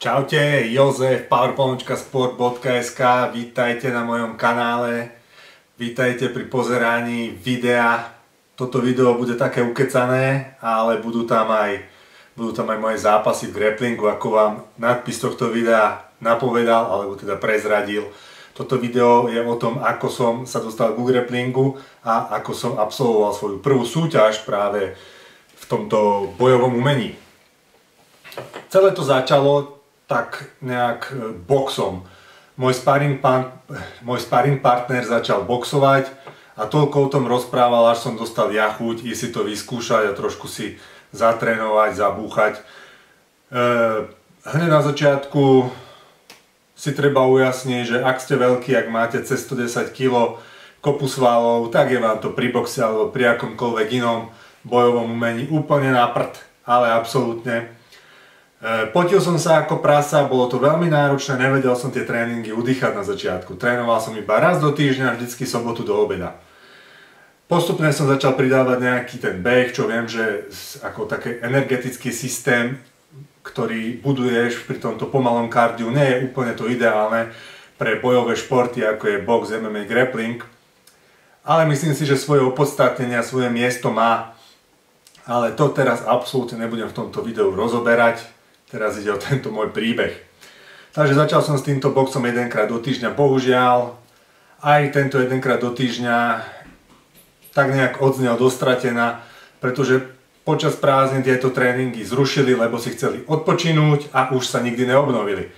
Čaute, Jozef, powerpomočkasport.sk, vítajte na mojom kanále, vítajte pri pozeraní videa. Toto video bude také ukecané, ale budú tam aj, budú tam aj moje zápasy v grapplingu, ako vám nadpis tohto videa napovedal, alebo teda prezradil. Toto video je o tom, ako som sa dostal ku grapplingu a ako som absolvoval svoju prvú súťaž práve v tomto bojovom umení. Celé to začalo tak nejak e, boxom. Môj sparring, pan, môj sparring partner začal boxovať a toľko o tom rozprával, až som dostal ja chuť ísť si to vyskúšať a trošku si zatrénovať, zabúchať. E, hneď na začiatku si treba ujasniť, že ak ste veľký, ak máte cez 110 kg kopu svalov, tak je vám to pri boxe alebo pri akomkoľvek inom bojovom umení úplne na prd, ale absolútne potil som sa ako prasa, bolo to veľmi náročné, nevedel som tie tréningy udýchať na začiatku. Trénoval som iba raz do týždňa, vždycky sobotu do obeda. Postupne som začal pridávať nejaký ten beh, čo viem, že ako taký energetický systém, ktorý buduješ pri tomto pomalom kardiu, nie je úplne to ideálne pre bojové športy, ako je box, MMA, grappling. Ale myslím si, že svoje opodstatnenie a svoje miesto má. Ale to teraz absolútne nebudem v tomto videu rozoberať Teraz ide o tento môj príbeh. Takže začal som s týmto boxom jedenkrát do týždňa. Bohužiaľ, aj tento jedenkrát do týždňa tak nejak odznel dostratená, pretože počas prázdnin tieto tréningy zrušili, lebo si chceli odpočinúť a už sa nikdy neobnovili.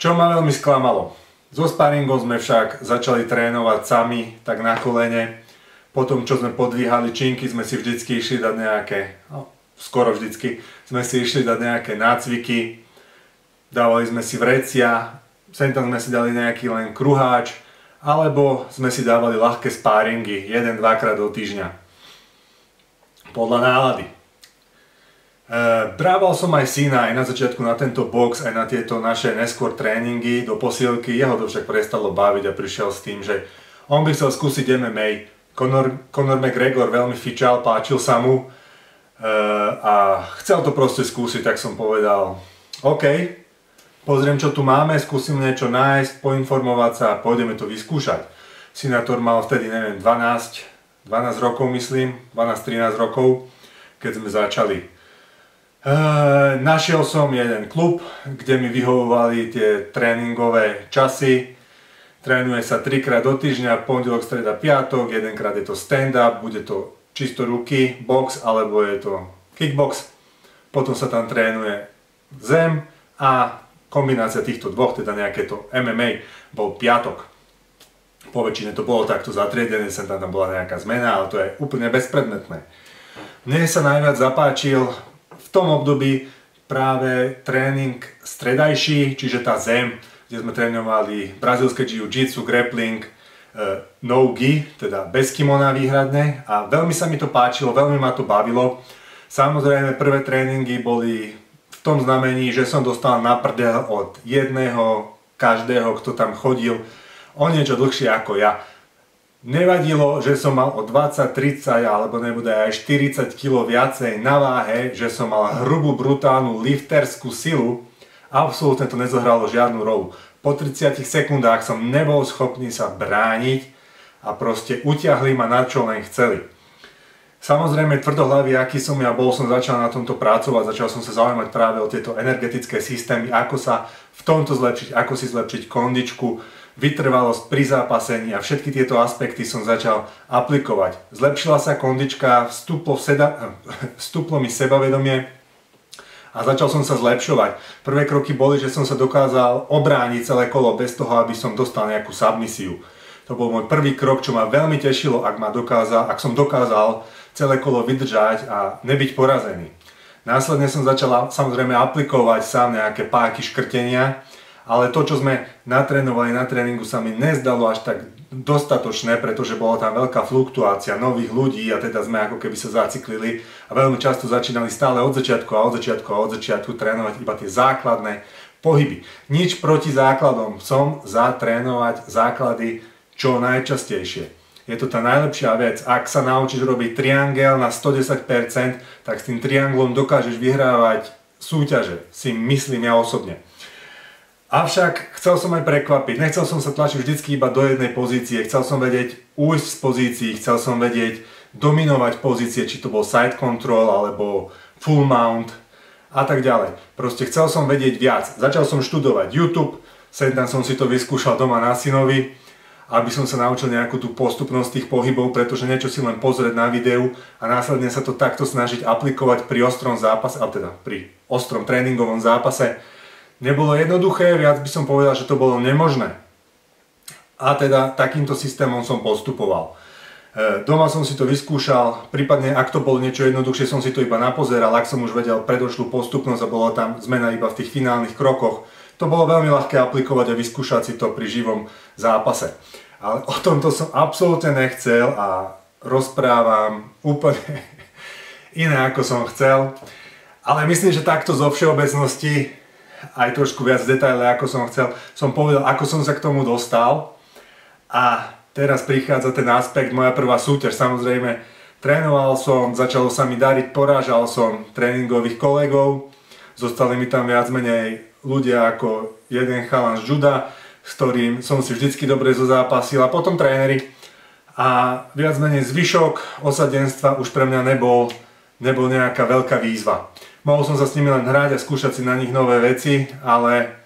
Čo ma veľmi sklamalo. So sparingom sme však začali trénovať sami, tak na kolene. Potom, čo sme podvíhali činky, sme si vždycky išli dať nejaké, no, skoro vždycky, sme si išli dať nejaké nácviky, dávali sme si vrecia, sem tam sme si dali nejaký len kruháč, alebo sme si dávali ľahké spáringy, jeden, dvakrát do týždňa. Podľa nálady. E, brával som aj syna aj na začiatku na tento box, aj na tieto naše neskôr tréningy do posilky. Jeho to však prestalo baviť a prišiel s tým, že on by chcel skúsiť MMA. Conor, Conor McGregor veľmi fičal, páčil sa mu a chcel to proste skúsiť, tak som povedal, OK, pozriem čo tu máme, skúsim niečo nájsť, poinformovať sa a pôjdeme to vyskúšať. Sinátor mal vtedy, neviem, 12, 12 rokov myslím, 12-13 rokov, keď sme začali. E, našiel som jeden klub, kde mi vyhovovali tie tréningové časy. Trénuje sa 3 krát do týždňa, pondelok, streda, piatok, jedenkrát je to stand-up, bude to čisto ruky, box alebo je to kickbox. Potom sa tam trénuje zem a kombinácia týchto dvoch, teda nejaké to MMA, bol piatok. Po väčšine to bolo takto zatriedené, sem tam, tam bola nejaká zmena, ale to je úplne bezpredmetné. Mne sa najviac zapáčil v tom období práve tréning stredajší, čiže tá zem, kde sme trénovali brazilské jiu-jitsu, grappling, E, no-gi, teda bez kimona výhradne a veľmi sa mi to páčilo, veľmi ma to bavilo. Samozrejme prvé tréningy boli v tom znamení, že som dostal na prdel od jedného, každého, kto tam chodil, o niečo dlhšie ako ja. Nevadilo, že som mal o 20, 30 alebo nebude aj 40 kg viacej na váhe, že som mal hrubú, brutálnu lifterskú silu, absolútne to nezohralo žiadnu rolu po 30 sekundách som nebol schopný sa brániť a proste utiahli ma na čo len chceli. Samozrejme, tvrdohlavý, aký som ja bol, som začal na tomto pracovať, začal som sa zaujímať práve o tieto energetické systémy, ako sa v tomto zlepšiť, ako si zlepšiť kondičku, vytrvalosť pri zápasení a všetky tieto aspekty som začal aplikovať. Zlepšila sa kondička, vstúplo, seda, vstúplo mi sebavedomie, a začal som sa zlepšovať. Prvé kroky boli, že som sa dokázal obrániť celé kolo bez toho, aby som dostal nejakú submisiu. To bol môj prvý krok, čo ma veľmi tešilo, ak, ma dokázal, ak som dokázal celé kolo vydržať a nebyť porazený. Následne som začal samozrejme aplikovať sám nejaké páky škrtenia, ale to, čo sme natrénovali na tréningu, sa mi nezdalo až tak dostatočné, pretože bola tam veľká fluktuácia nových ľudí a teda sme ako keby sa zaciklili a veľmi často začínali stále od začiatku a od začiatku a od začiatku trénovať iba tie základné pohyby. Nič proti základom, som za trénovať základy čo najčastejšie. Je to tá najlepšia vec. Ak sa naučíš robiť triangel na 110%, tak s tým trianglom dokážeš vyhrávať súťaže, si myslím ja osobne. Avšak chcel som aj prekvapiť, nechcel som sa tlačiť vždycky iba do jednej pozície, chcel som vedieť újsť z pozícií, chcel som vedieť dominovať pozície, či to bol side control alebo full mount a tak ďalej. Proste chcel som vedieť viac. Začal som študovať YouTube, sem som si to vyskúšal doma na synovi, aby som sa naučil nejakú tú postupnosť tých pohybov, pretože niečo si len pozrieť na videu a následne sa to takto snažiť aplikovať pri ostrom zápase, ale teda pri ostrom tréningovom zápase, nebolo jednoduché, viac by som povedal, že to bolo nemožné. A teda takýmto systémom som postupoval. E, doma som si to vyskúšal, prípadne ak to bolo niečo jednoduchšie, som si to iba napozeral, ak som už vedel predošlú postupnosť a bola tam zmena iba v tých finálnych krokoch, to bolo veľmi ľahké aplikovať a vyskúšať si to pri živom zápase. Ale o tomto som absolútne nechcel a rozprávam úplne iné ako som chcel. Ale myslím, že takto zo všeobecnosti, aj trošku viac detaile ako som chcel, som povedal, ako som sa k tomu dostal. A teraz prichádza ten aspekt, moja prvá súťaž. Samozrejme, trénoval som, začalo sa mi dariť, porážal som tréningových kolegov. Zostali mi tam viac menej ľudia ako jeden chalan z juda, s ktorým som si vždycky dobre zozápasil a potom tréneri. A viac menej zvyšok osadenstva už pre mňa nebol, nebol nejaká veľká výzva. Mohol som sa s nimi len hrať a skúšať si na nich nové veci, ale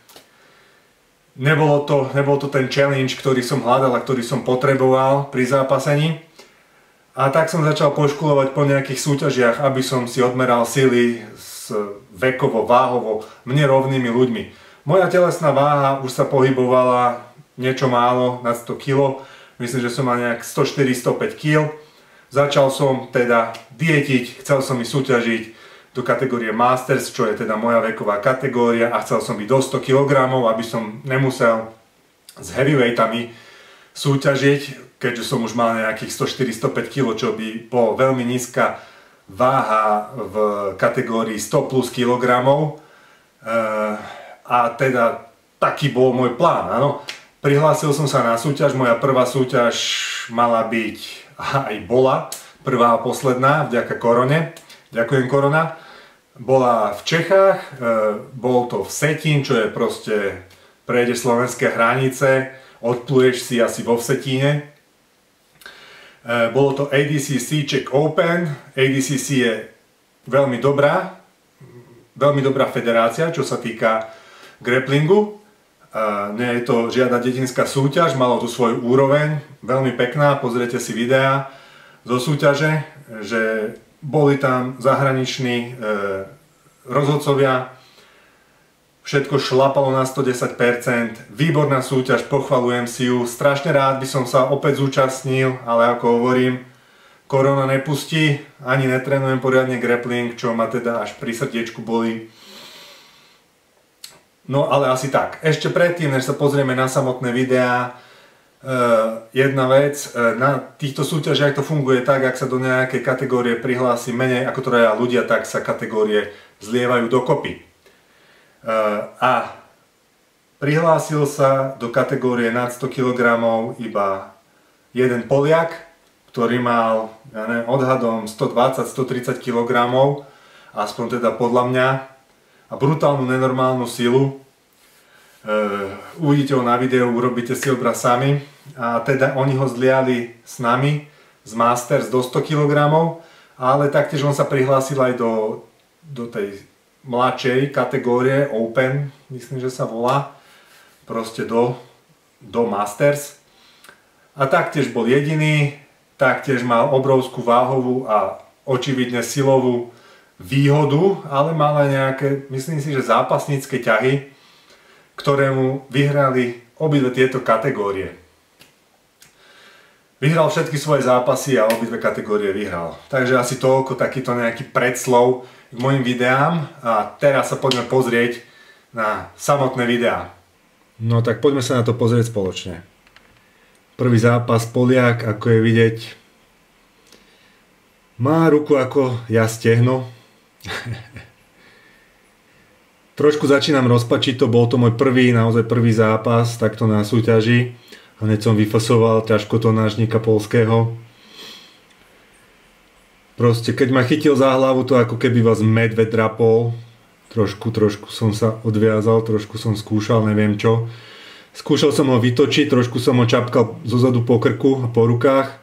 nebolo to, nebol to ten challenge, ktorý som hľadal a ktorý som potreboval pri zápasení. A tak som začal poškulovať po nejakých súťažiach, aby som si odmeral sily s vekovo, váhovo, mne rovnými ľuďmi. Moja telesná váha už sa pohybovala niečo málo nad 100 kg. Myslím, že som mal nejak 104-105 kg. Začal som teda dietiť, chcel som ísť súťažiť do kategórie Masters, čo je teda moja veková kategória a chcel som byť do 100 kg, aby som nemusel s heavyweightami súťažiť, keďže som už mal nejakých 104-105 kg, čo by bolo veľmi nízka váha v kategórii 100 plus kilogramov. E a teda taký bol môj plán, áno. Prihlásil som sa na súťaž, moja prvá súťaž mala byť, aj bola, prvá a posledná, vďaka korone. Ďakujem korona. Bola v Čechách, e, bol to v Setín, čo je proste, prejde slovenské hranice, odpluješ si asi vo Vsetíne. E, bolo to ADCC Czech Open. ADCC je veľmi dobrá, veľmi dobrá federácia, čo sa týka grapplingu. A nie je to žiadna dedinská súťaž, malo tu svoj úroveň, veľmi pekná, pozrite si videá zo súťaže, že boli tam zahraniční e, rozhodcovia, všetko šlapalo na 110%, výborná súťaž, pochvalujem si ju, strašne rád by som sa opäť zúčastnil, ale ako hovorím, korona nepustí, ani netrenujem poriadne grappling, čo ma teda až pri srdiečku boli. No ale asi tak. Ešte predtým, než sa pozrieme na samotné videá, jedna vec, uh, na týchto súťažiach to funguje tak, ak sa do nejakej kategórie prihlási menej ako troja ľudia, tak sa kategórie zlievajú dokopy. Uh, a prihlásil sa do kategórie nad 100 kg iba jeden Poliak, ktorý mal ja neviem, odhadom 120-130 kg, aspoň teda podľa mňa, a brutálnu nenormálnu silu. Uh, uvidíte ho na videu, urobíte si obraz sami. A teda oni ho zliali s nami z Masters do 100 kg, ale taktiež on sa prihlásil aj do, do tej mladšej kategórie Open, myslím, že sa volá, proste do, do Masters. A taktiež bol jediný, taktiež mal obrovskú váhovú a očividne silovú výhodu, ale mal aj nejaké, myslím si, že zápasnícke ťahy, ktoré mu vyhrali obidve tieto kategórie. Vyhral všetky svoje zápasy a obidve kategórie vyhral. Takže asi toľko, takýto nejaký predslov k mojim videám a teraz sa poďme pozrieť na samotné videá. No tak poďme sa na to pozrieť spoločne. Prvý zápas Poliak, ako je vidieť, má ruku ako ja stehno, Trošku začínam rozpačiť to, bol to môj prvý, naozaj prvý zápas takto na súťaži. Hneď som vyfasoval ťažko to nážnika polského. Proste, keď ma chytil za hlavu, to ako keby vás medved drapol. trošku, trošku som sa odviazal, trošku som skúšal, neviem čo. Skúšal som ho vytočiť, trošku som ho čapkal zozadu po krku a po rukách.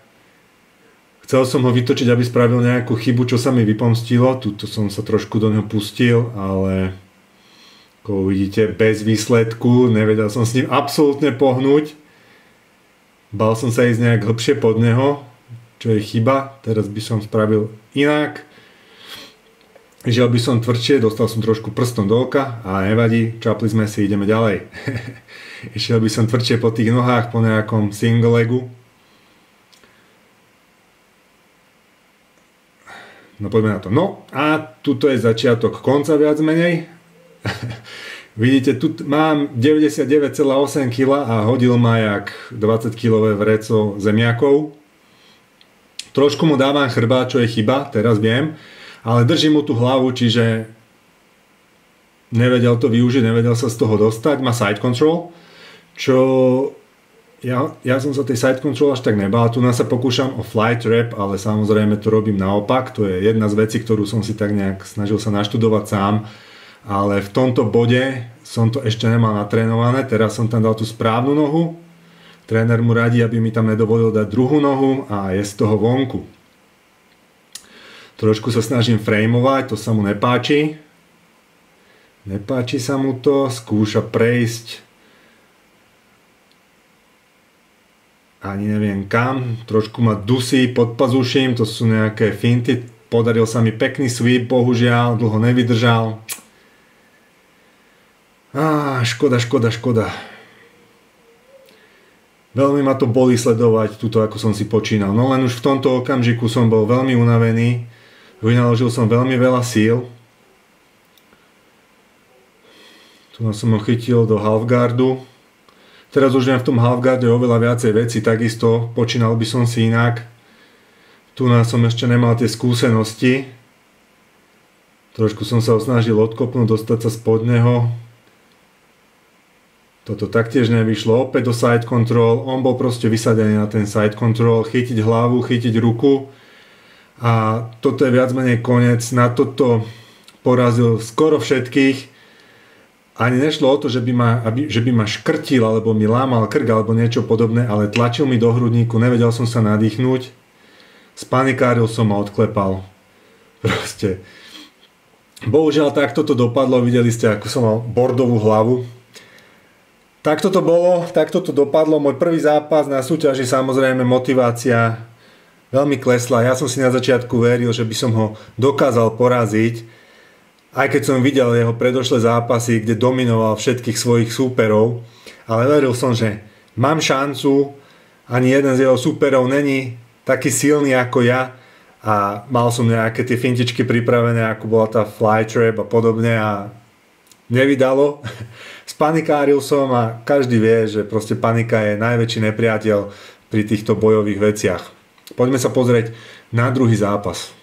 Chcel som ho vytočiť, aby spravil nejakú chybu, čo sa mi vypomstilo. Tuto som sa trošku do neho pustil, ale ako uvidíte, bez výsledku. Nevedel som s ním absolútne pohnúť. Bal som sa ísť nejak hlbšie pod neho, čo je chyba. Teraz by som spravil inak. Išiel by som tvrdšie, dostal som trošku prstom do oka a nevadí, čapli sme si, ideme ďalej. Išiel by som tvrdšie po tých nohách, po nejakom single legu. No poďme na to. No a tuto je začiatok konca viac menej. Vidíte, tu mám 99,8 kg a hodil ma jak 20 kg vreco zemiakov. Trošku mu dávam chrba, čo je chyba, teraz viem ale drží mu tú hlavu, čiže nevedel to využiť, nevedel sa z toho dostať, má side control, čo ja, ja som sa tej side control až tak nebal, tu nás sa pokúšam o flight trap, ale samozrejme to robím naopak, to je jedna z vecí, ktorú som si tak nejak snažil sa naštudovať sám, ale v tomto bode som to ešte nemal natrénované, teraz som tam dal tú správnu nohu, tréner mu radí, aby mi tam nedovolil dať druhú nohu a je z toho vonku. Trošku sa snažím frameovať, to sa mu nepáči. Nepáči sa mu to, skúša prejsť ani neviem kam, trošku ma dusí pod pazuším, to sú nejaké finty, podaril sa mi pekný sweep, bohužiaľ, dlho nevydržal. Á, škoda, škoda, škoda. Veľmi ma to boli sledovať, tuto ako som si počínal. No len už v tomto okamžiku som bol veľmi unavený Vynaložil som veľmi veľa síl. Tu som ho chytil do halfguardu. Teraz už viem v tom halfguarde oveľa viacej veci, takisto počínal by som si inak. Tu som ešte nemal tie skúsenosti. Trošku som sa snažil odkopnúť, dostať sa spod neho. Toto taktiež nevyšlo, opäť do side control. On bol proste vysadený na ten side control, chytiť hlavu, chytiť ruku a toto je viac menej koniec. Na toto porazil skoro všetkých. Ani nešlo o to, že by ma, aby, že by ma škrtil, alebo mi lámal krk, alebo niečo podobné, ale tlačil mi do hrudníku, nevedel som sa nadýchnuť. Spanikáril som a odklepal. Proste. Bohužiaľ takto to dopadlo, videli ste, ako som mal bordovú hlavu. Takto to bolo, takto to dopadlo. Môj prvý zápas na súťaži, samozrejme motivácia veľmi klesla. Ja som si na začiatku veril, že by som ho dokázal poraziť, aj keď som videl jeho predošlé zápasy, kde dominoval všetkých svojich súperov, ale veril som, že mám šancu, ani jeden z jeho súperov není taký silný ako ja a mal som nejaké tie fintičky pripravené, ako bola tá flytrap a podobne a nevydalo. Spanikáril som a každý vie, že proste panika je najväčší nepriateľ pri týchto bojových veciach. Poďme sa pozrieť na druhý zápas.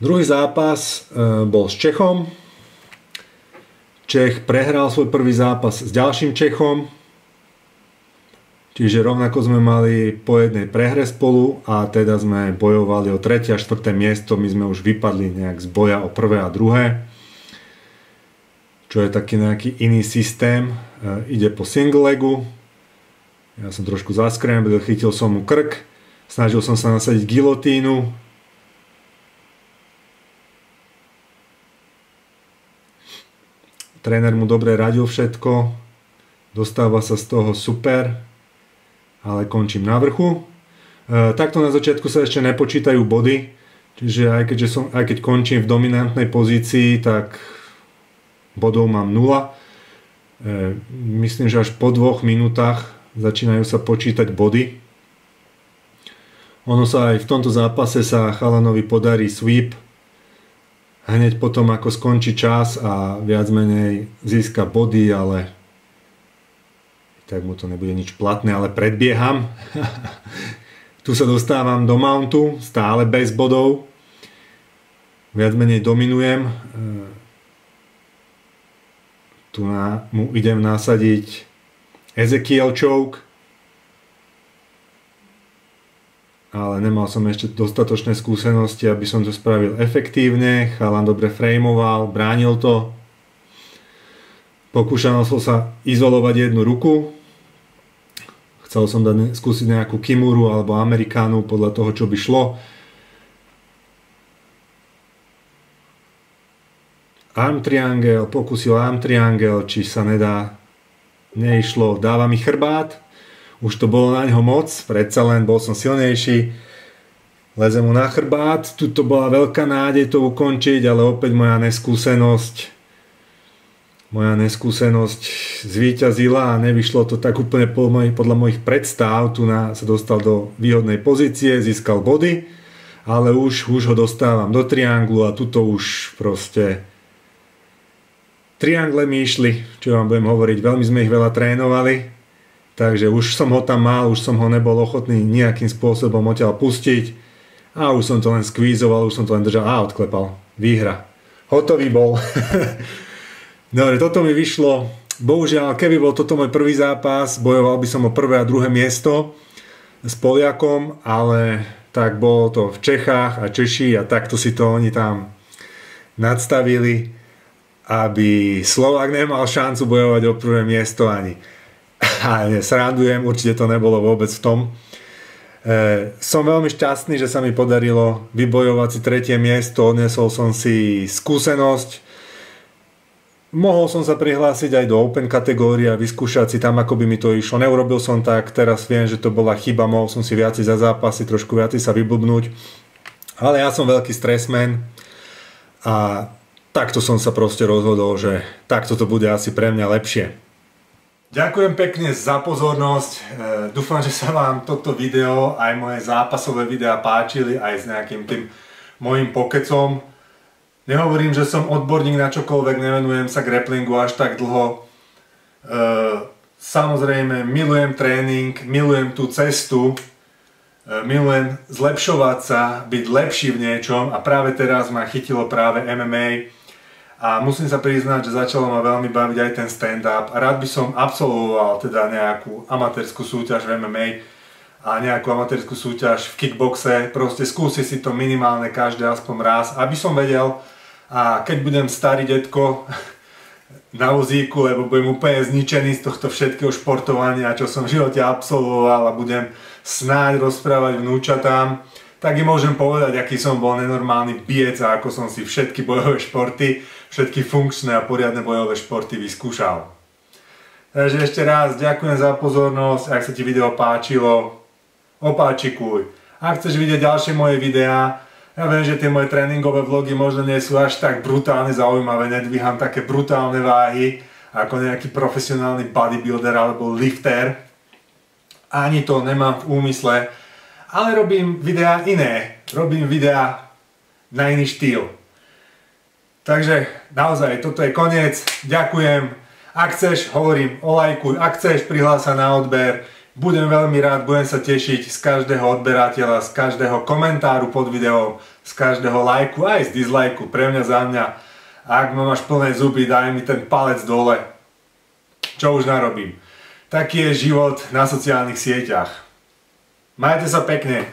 Druhý zápas e, bol s Čechom. Čech prehral svoj prvý zápas s ďalším Čechom. Čiže rovnako sme mali po jednej prehre spolu a teda sme bojovali o tretie a štvrté miesto. My sme už vypadli nejak z boja o prvé a druhé. Čo je taký nejaký iný systém. E, ide po single legu, ja som trošku zaskrembil, chytil som mu krk, snažil som sa nasadiť gilotínu. Tréner mu dobre radil všetko, dostáva sa z toho super, ale končím na vrchu. E, takto na začiatku sa ešte nepočítajú body, čiže aj, keďže som, aj keď končím v dominantnej pozícii, tak bodov mám 0. E, myslím, že až po dvoch minútach začínajú sa počítať body. Ono sa aj v tomto zápase sa Chalanovi podarí sweep hneď potom ako skončí čas a viac menej získa body, ale tak mu to nebude nič platné, ale predbieham. tu sa dostávam do mountu, stále bez bodov. Viac menej dominujem. Tu na, mu idem nasadiť Ezekiel choke. ale nemal som ešte dostatočné skúsenosti, aby som to spravil efektívne. Chalan dobre frameoval, bránil to. Pokúšal som sa izolovať jednu ruku. Chcel som dať, skúsiť nejakú kimuru alebo amerikánu podľa toho, čo by šlo. Arm triangle, pokusil arm triangle, či sa nedá. Neišlo, dáva mi chrbát, už to bolo na ňo moc, predsa len bol som silnejší. Lezem mu na chrbát, tu bola veľká nádej to ukončiť, ale opäť moja neskúsenosť moja neskúsenosť zvíťazila a nevyšlo to tak úplne podľa mojich predstav. Tu na, sa dostal do výhodnej pozície, získal body, ale už, už ho dostávam do trianglu a tuto už proste triangle mi išli, čo vám budem hovoriť, veľmi sme ich veľa trénovali, Takže už som ho tam mal, už som ho nebol ochotný nejakým spôsobom odtiaľ pustiť a už som to len skvízoval, už som to len držal a odklepal. Výhra. Hotový bol. Dobre, toto mi vyšlo. Bohužiaľ, keby bol toto môj prvý zápas, bojoval by som o prvé a druhé miesto s Poliakom, ale tak bolo to v Čechách a Češi a takto si to oni tam nadstavili, aby Slovak nemal šancu bojovať o prvé miesto ani a srandujem, určite to nebolo vôbec v tom. E, som veľmi šťastný, že sa mi podarilo vybojovať si tretie miesto, odnesol som si skúsenosť, Mohol som sa prihlásiť aj do Open kategórie a vyskúšať si tam, ako by mi to išlo. Neurobil som tak, teraz viem, že to bola chyba, mohol som si viacej za zápasy, trošku viacej sa vyblbnúť. Ale ja som veľký stresman a takto som sa proste rozhodol, že takto to bude asi pre mňa lepšie. Ďakujem pekne za pozornosť. E, dúfam, že sa vám toto video, aj moje zápasové videá páčili, aj s nejakým tým mojim pokecom. Nehovorím, že som odborník na čokoľvek, nevenujem sa grapplingu až tak dlho. E, samozrejme, milujem tréning, milujem tú cestu, e, milujem zlepšovať sa, byť lepší v niečom a práve teraz ma chytilo práve MMA a musím sa priznať, že začalo ma veľmi baviť aj ten stand-up a rád by som absolvoval teda nejakú amatérskú súťaž v MMA a nejakú amatérskú súťaž v kickboxe, proste skúsiť si to minimálne každý aspoň raz, aby som vedel. A keď budem starý detko na vozíku, lebo budem úplne zničený z tohto všetkého športovania, čo som v živote absolvoval a budem snáď rozprávať vnúčatám, tak im môžem povedať, aký som bol nenormálny biec a ako som si všetky bojové športy, všetky funkčné a poriadne bojové športy vyskúšal. Takže ešte raz ďakujem za pozornosť, ak sa ti video páčilo, opáčikuj. Ak chceš vidieť ďalšie moje videá, ja viem, že tie moje tréningové vlogy možno nie sú až tak brutálne zaujímavé, nedvíham také brutálne váhy ako nejaký profesionálny bodybuilder alebo lifter. Ani to nemám v úmysle, ale robím videá iné. Robím videá na iný štýl. Takže naozaj, toto je koniec. Ďakujem. Ak chceš, hovorím, olajkuj. Ak chceš, prihlás na odber. Budem veľmi rád, budem sa tešiť z každého odberateľa, z každého komentáru pod videom, z každého lajku, aj z dislajku, pre mňa za mňa. A ak ma máš plné zuby, daj mi ten palec dole. Čo už narobím. Taký je život na sociálnych sieťach. Majte sa pekne.